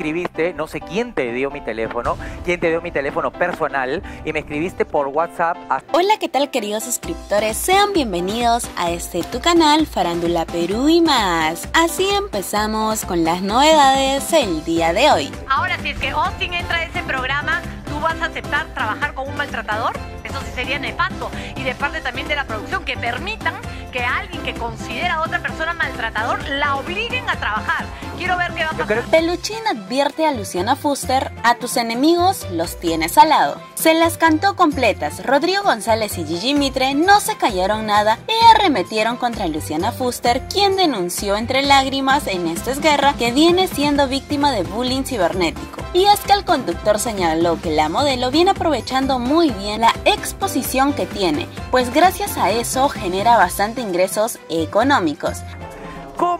escribiste, no sé quién te dio mi teléfono, quién te dio mi teléfono personal y me escribiste por WhatsApp. Hola, ¿qué tal queridos suscriptores? Sean bienvenidos a este tu canal Farándula Perú y más. Así empezamos con las novedades el día de hoy. Ahora, si es que Austin entra a ese programa, ¿tú vas a aceptar trabajar con un maltratador? Eso sí sería nefasto. Y de parte también de la producción, que permitan que alguien que considera a otra persona maltratador la obliguen a trabajar. Quiero ver qué va a pasar. Peluchín advierte a Luciana Fuster, a tus enemigos los tienes al lado. Se las cantó completas. Rodrigo González y Gigi Mitre no se callaron nada y arremetieron contra Luciana Fuster, quien denunció entre lágrimas en esta guerra que viene siendo víctima de bullying cibernético. Y es que el conductor señaló que la modelo viene aprovechando muy bien la exposición que tiene, pues gracias a eso genera bastante ingresos económicos.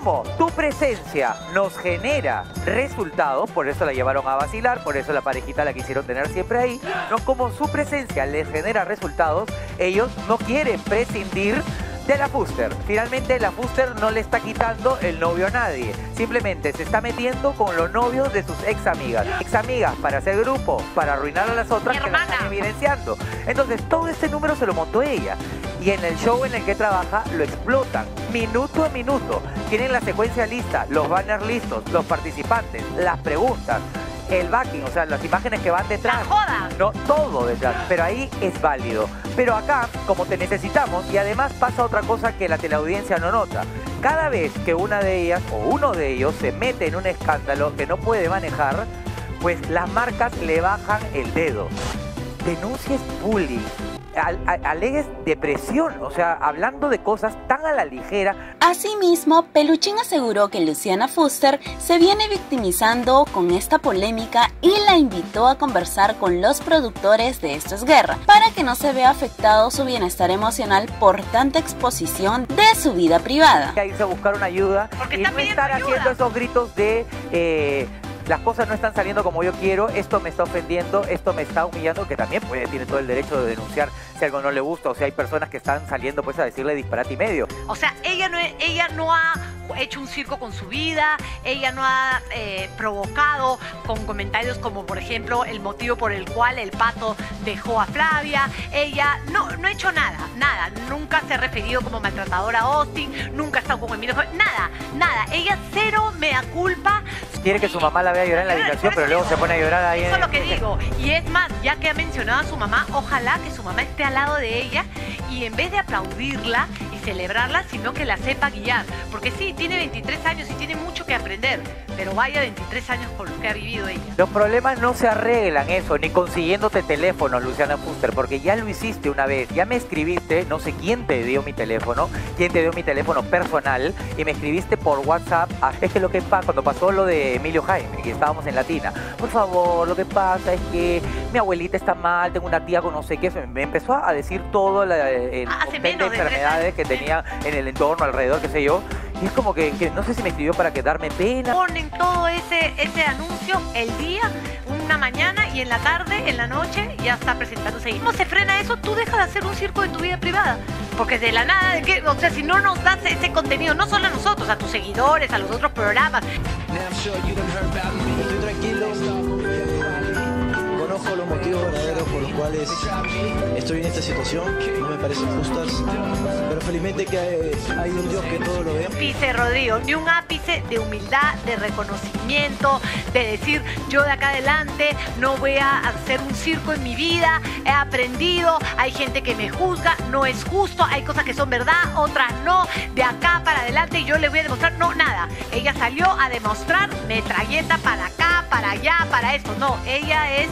¿Cómo tu presencia nos genera resultados? Por eso la llevaron a vacilar, por eso la parejita la quisieron tener siempre ahí. No, como su presencia les genera resultados, ellos no quieren prescindir de la Fuster. Finalmente la Fuster no le está quitando el novio a nadie. Simplemente se está metiendo con los novios de sus ex amigas. Ex amigas para hacer grupo, para arruinar a las otras que la están evidenciando. Entonces todo este número se lo montó ella. Y en el show en el que trabaja lo explotan, minuto a minuto. Tienen la secuencia lista, los banners listos, los participantes, las preguntas el backing, o sea, las imágenes que van detrás. ¡La joda! No, todo detrás, pero ahí es válido. Pero acá, como te necesitamos, y además pasa otra cosa que la teleaudiencia no nota. Cada vez que una de ellas o uno de ellos se mete en un escándalo que no puede manejar, pues las marcas le bajan el dedo. Denuncies bullying, alegues depresión, o sea, hablando de cosas tan a la ligera. Asimismo, Peluchín aseguró que Luciana Fuster se viene victimizando con esta polémica y la invitó a conversar con los productores de estas guerras para que no se vea afectado su bienestar emocional por tanta exposición de su vida privada. Hay que irse a buscar una ayuda Porque y no estar ayuda. haciendo esos gritos de... eh, las cosas no están saliendo como yo quiero, esto me está ofendiendo, esto me está humillando, que también puede, tiene todo el derecho de denunciar si algo no le gusta, o sea, hay personas que están saliendo pues a decirle disparate y medio. O sea, ella no, ella no ha hecho un circo con su vida, ella no ha eh, provocado con comentarios como, por ejemplo, el motivo por el cual el pato dejó a Flavia. Ella no, no ha hecho nada, nada. Nunca se ha referido como maltratadora a Austin, nunca ha estado con Emilio. Nada, nada. Ella cero mea culpa. Quiere que su mamá la vea llorar en la habitación, pero luego digo, se pone a llorar ahí Eso es lo que digo. Y es más, ya que ha mencionado a su mamá, ojalá que su mamá esté al lado de ella y en vez de aplaudirla celebrarla, sino que la sepa guiar. Porque sí, tiene 23 años y tiene mucho que aprender, pero vaya 23 años con lo que ha vivido ella. Los problemas no se arreglan eso, ni consiguiéndote teléfonos, Luciana Fuster, porque ya lo hiciste una vez, ya me escribiste, no sé quién te dio mi teléfono, quién te dio mi teléfono personal, y me escribiste por WhatsApp, ah, es que lo que pasa, cuando pasó lo de Emilio Jaime, que estábamos en Latina, por favor, lo que pasa es que mi abuelita está mal, tengo una tía con no sé qué, me empezó a decir todo la, el Hace cóctel menos de de tres enfermedades que tenía en el entorno, alrededor, qué sé yo, y es como que, que no sé si me escribió para que darme pena. Ponen todo ese, ese anuncio el día, una mañana y en la tarde, en la noche, ya está presentándose ahí. ¿Cómo se frena eso? Tú dejas de hacer un circo de tu vida privada. Porque de la nada, de o sea, si no nos das ese contenido, no solo a nosotros, a tus seguidores, a los otros programas, Estoy tranquilo. Los motivos verdaderos por los cuales estoy en esta situación. No me parecen justas. Pero felizmente que hay, un Dios que todo lo ve. ápice, Rodrigo, ni un ápice de humildad, de reconocimiento, de decir yo de acá adelante no voy a hacer un circo en mi vida, he aprendido, hay gente que me juzga, no es justo, hay cosas que son verdad, otras no, de acá para adelante yo le voy a demostrar, no, nada. Ella salió a demostrar metralleta para acá, para allá, para esto, no, ella es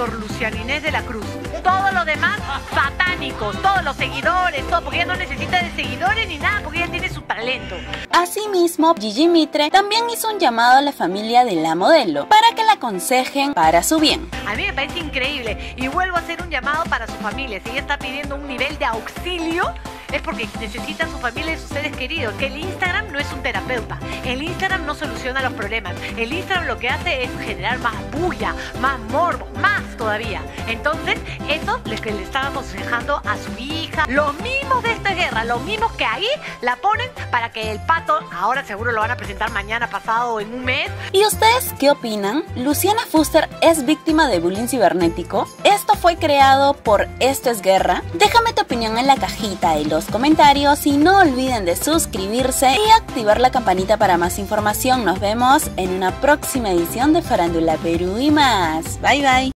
Sor Luciana Inés de la Cruz. Todo lo demás, satánicos, todos los seguidores, todo, porque ella no necesita de seguidores ni nada, porque ella tiene su talento. Asimismo, Gigi Mitre también hizo un llamado a la familia de la modelo para que la aconsejen para su bien. A mí me parece increíble y vuelvo a hacer un llamado para su familia. Si ella está pidiendo un nivel de auxilio, es porque necesita a su familia y sus seres queridos. Que el Instagram no es un terapeuta. El Instagram no soluciona los problemas. El Instagram lo que hace es generar más bulla, más morbo, más todavía. Entonces, eso es que le estábamos dejando a su hija. Los mismos de esta guerra, los mismos que ahí la ponen para que el pato, ahora seguro lo van a presentar mañana, pasado en un mes. ¿Y ustedes qué opinan? ¿Luciana Fuster es víctima de bullying cibernético? ¿Esto fue creado por Esto es Guerra? Déjame tu opinión en la cajita de comentarios y no olviden de suscribirse y activar la campanita para más información. Nos vemos en una próxima edición de Farándula Perú y más. Bye bye.